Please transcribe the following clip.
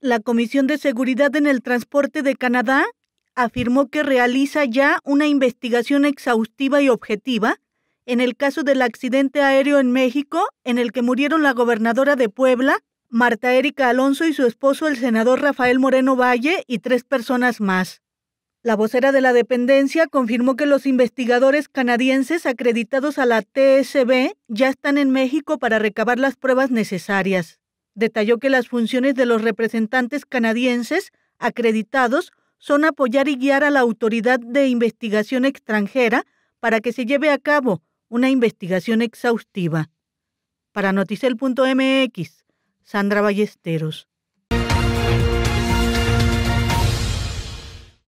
La Comisión de Seguridad en el Transporte de Canadá afirmó que realiza ya una investigación exhaustiva y objetiva en el caso del accidente aéreo en México en el que murieron la gobernadora de Puebla, Marta Erika Alonso y su esposo el senador Rafael Moreno Valle y tres personas más. La vocera de la dependencia confirmó que los investigadores canadienses acreditados a la TSB ya están en México para recabar las pruebas necesarias. Detalló que las funciones de los representantes canadienses acreditados son apoyar y guiar a la autoridad de investigación extranjera para que se lleve a cabo una investigación exhaustiva. Para Noticel.mx, Sandra Ballesteros.